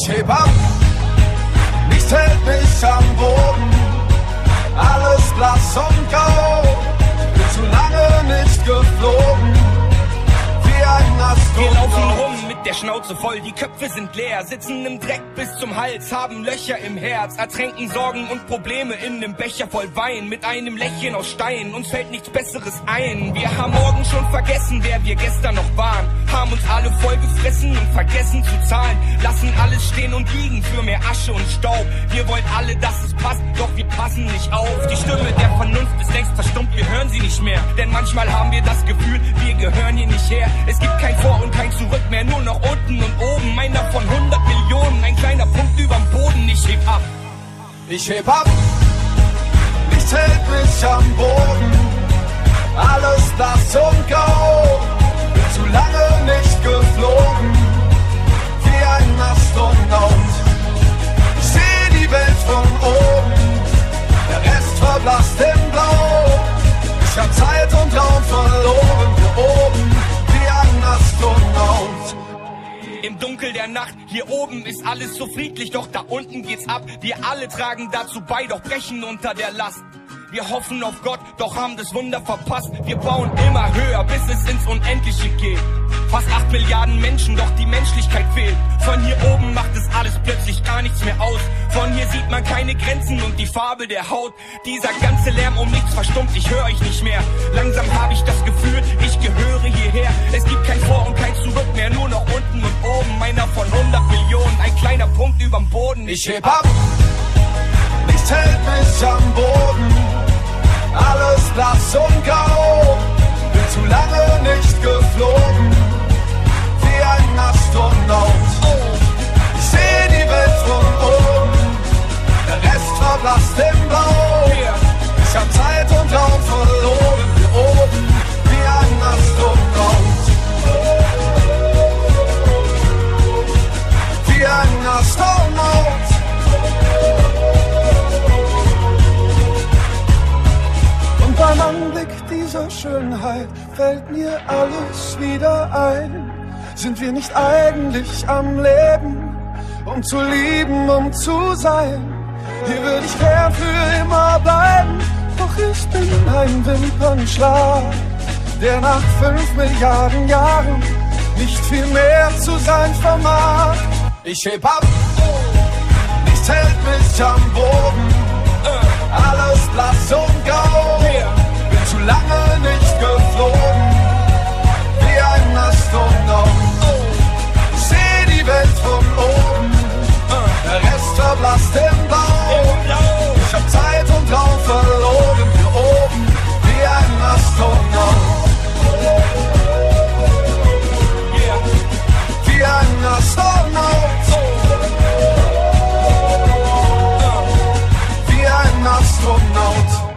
Ich heb ab, nichts hält mich am Boden. Alles blass und grau, Schnauze voll, die Köpfe sind leer, sitzen im Dreck bis zum Hals, haben Löcher im Herz, ertränken Sorgen und Probleme in nem Becher voll Wein, mit einem Lächeln aus Stein, uns fällt nichts Besseres ein. Wir haben morgen schon vergessen, wer wir gestern noch waren, haben uns alle voll gefressen und vergessen zu zahlen, lassen alles stehen und liegen für mehr Asche und Staub. Wir wollen alle, dass es passt, doch wir passen nicht auf. Die Stimme der Vernunft ist längst verstummt, wir hören sie nicht mehr, denn manchmal haben wir das Gefühl, wir gehören hier nicht her. Es gibt kein Vor und kein Zurück mehr, nur noch unten und oben. Einer von 100 Millionen, ein kleiner Punkt überm Boden. Ich heb ab. Ich heb ab, nichts hält mich am Boden. Alles blass und grau, Nacht, hier oben ist alles so friedlich, doch da unten geht's ab. Wir alle tragen dazu bei, doch brechen unter der Last. Wir hoffen auf Gott, doch haben das Wunder verpasst. Wir bauen immer höher, bis es ins Unendliche geht. Fast acht Milliarden Menschen, doch die Menschlichkeit fehlt. Von hier oben macht es alles plötzlich gar nichts mehr aus. Von hier sieht man keine Grenzen und die Farbe der Haut. Dieser ganze Lärm um nichts verstummt, ich höre euch nicht mehr. Langsam habe ich das Gefühl, Ich heb ab, nichts hält mich am Boden. Alles blass und grau, bin zu lange nicht geflogen. Wie ein Astronaut. Ich seh die Welt von oben, der Rest verblasst im Blau. Ich hab Zeit und Raum verloren, Schönheit fällt mir alles wieder ein. Sind wir nicht eigentlich am Leben, um zu lieben, um zu sein? Hier würde ich gern für immer bleiben, doch ich bin ein Wimpernschlag, der nach fünf Milliarden Jahren nicht viel mehr zu sein vermag. Ich heb ab, nichts hält mich am Boden. Alles blass und grau. Bin zu lange. Astronaut.